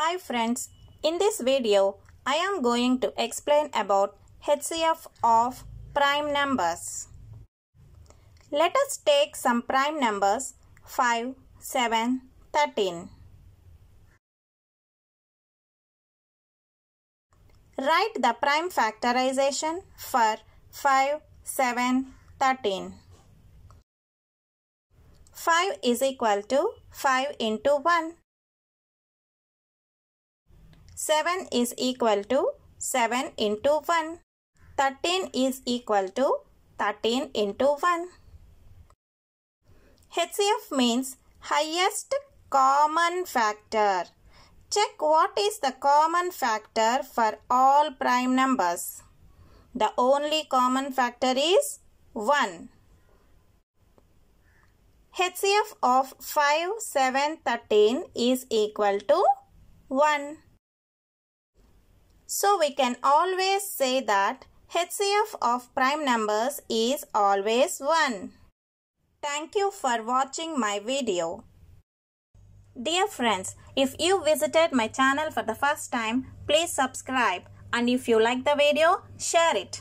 Hi friends, in this video I am going to explain about HCF of prime numbers. Let us take some prime numbers 5, 7, 13. Write the prime factorization for 5, 7, 13. 5 is equal to 5 into 1. 7 is equal to 7 into 1. 13 is equal to 13 into 1. HCF means highest common factor. Check what is the common factor for all prime numbers. The only common factor is 1. HCF of 5, 7, 13 is equal to 1. So we can always say that HCF of prime numbers is always 1. Thank you for watching my video. Dear friends, if you visited my channel for the first time, please subscribe and if you like the video, share it.